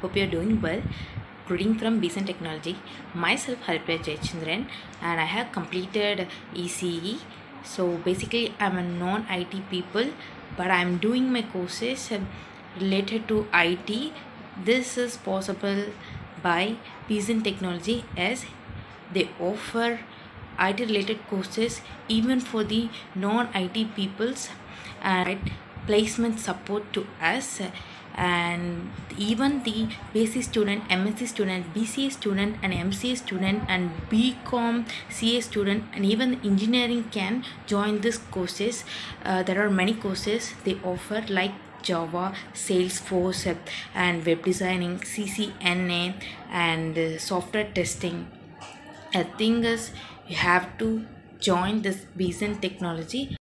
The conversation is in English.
hope you're doing well. Greeting from Besant Technology. Myself Harpriya Jayachandran and I have completed ECE. So basically I'm a non-IT people but I'm doing my courses related to IT. This is possible by Besant Technology as they offer IT related courses even for the non-IT peoples and placement support to us and even the basic student msc student bca student and mca student and bcom ca student and even engineering can join these courses. Uh, there are many courses they offer like java salesforce and web designing ccna and uh, software testing. The thing is you have to join this Besant technology